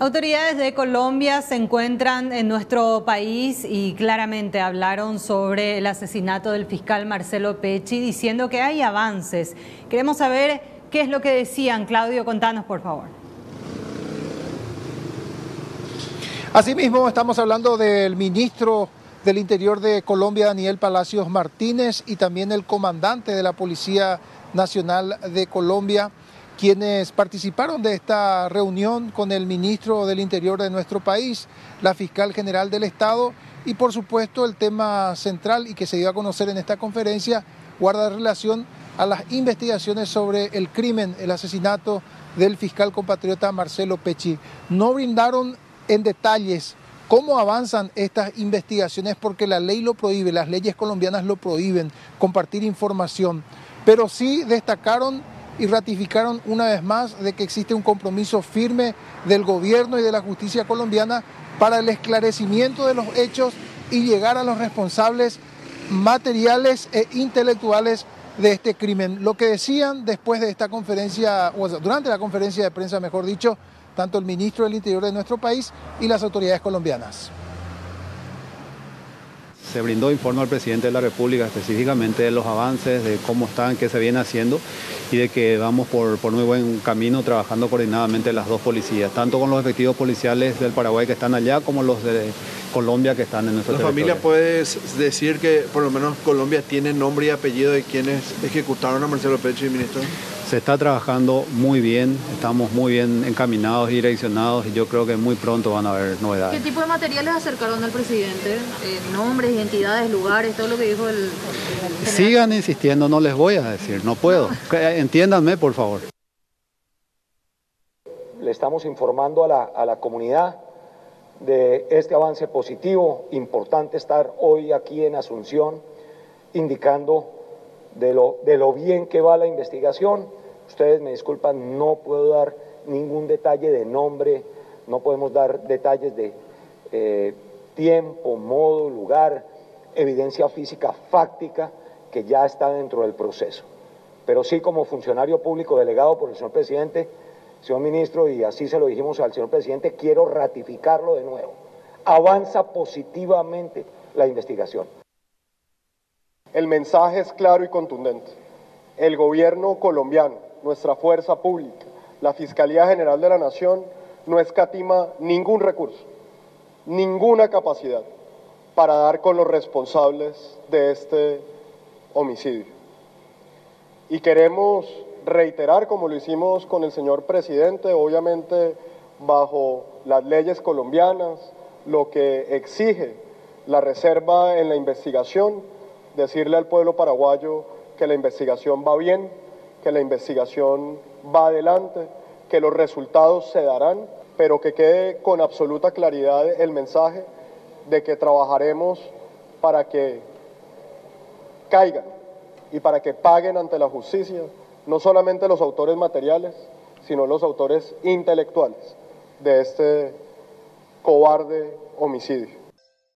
Autoridades de Colombia se encuentran en nuestro país y claramente hablaron sobre el asesinato del fiscal Marcelo Pecci, diciendo que hay avances. Queremos saber qué es lo que decían. Claudio, contanos, por favor. Asimismo, estamos hablando del ministro del Interior de Colombia, Daniel Palacios Martínez, y también el comandante de la Policía Nacional de Colombia quienes participaron de esta reunión con el ministro del Interior de nuestro país, la fiscal general del Estado y por supuesto el tema central y que se dio a conocer en esta conferencia guarda relación a las investigaciones sobre el crimen, el asesinato del fiscal compatriota Marcelo Pecci. No brindaron en detalles cómo avanzan estas investigaciones porque la ley lo prohíbe, las leyes colombianas lo prohíben, compartir información, pero sí destacaron y ratificaron una vez más de que existe un compromiso firme del gobierno y de la justicia colombiana para el esclarecimiento de los hechos y llegar a los responsables materiales e intelectuales de este crimen. Lo que decían después de esta conferencia, o durante la conferencia de prensa, mejor dicho, tanto el ministro del Interior de nuestro país y las autoridades colombianas. Se brindó informe al presidente de la República específicamente de los avances, de cómo están, qué se viene haciendo y de que vamos por, por muy buen camino trabajando coordinadamente las dos policías, tanto con los efectivos policiales del Paraguay que están allá como los de Colombia que están en nuestro ¿La familia puede decir que por lo menos Colombia tiene nombre y apellido de quienes ejecutaron a Marcelo Pecho y ministro? Se está trabajando muy bien, estamos muy bien encaminados y direccionados y yo creo que muy pronto van a haber novedades. ¿Qué tipo de materiales acercaron al presidente? Eh, nombres, identidades, lugares, todo lo que dijo el... Sigan insistiendo, no les voy a decir, no puedo. Entiéndanme, por favor. Le estamos informando a la, a la comunidad de este avance positivo, importante estar hoy aquí en Asunción indicando de lo, de lo bien que va la investigación Ustedes me disculpan, no puedo dar ningún detalle de nombre, no podemos dar detalles de eh, tiempo, modo, lugar, evidencia física fáctica que ya está dentro del proceso. Pero sí como funcionario público delegado por el señor presidente, señor ministro, y así se lo dijimos al señor presidente, quiero ratificarlo de nuevo. Avanza positivamente la investigación. El mensaje es claro y contundente. El gobierno colombiano nuestra fuerza pública, la Fiscalía General de la Nación, no escatima ningún recurso, ninguna capacidad para dar con los responsables de este homicidio. Y queremos reiterar, como lo hicimos con el señor presidente, obviamente bajo las leyes colombianas, lo que exige la reserva en la investigación, decirle al pueblo paraguayo que la investigación va bien, que la investigación va adelante, que los resultados se darán, pero que quede con absoluta claridad el mensaje de que trabajaremos para que caigan y para que paguen ante la justicia no solamente los autores materiales, sino los autores intelectuales de este cobarde homicidio.